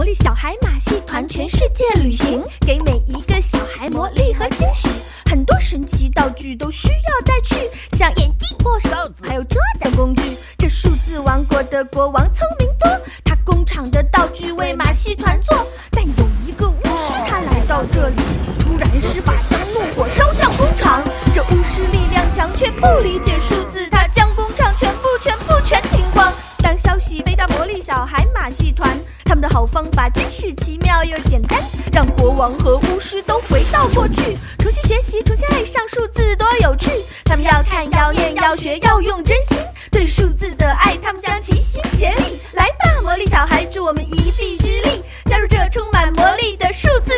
魔力小孩马戏团全世界旅行，给每一个小孩魔力和惊喜。很多神奇道具都需要带去，像眼镜或哨子，还有桌子工具。这数字王国的国王聪明多，他工厂的道具为马戏团做。但有一个巫师，他来到这里，突然施法将怒火烧向工厂。这巫师力量强，却不理解数字，他当消息飞到魔力小孩马戏团，他们的好方法真是奇妙又简单，让国王和巫师都回到过去，重新学习，重新爱上数字，多有趣！他们要看，要念，要学，要用真心对数字的爱，他们将齐心协力。来吧，魔力小孩，助我们一臂之力，加入这充满魔力的数字。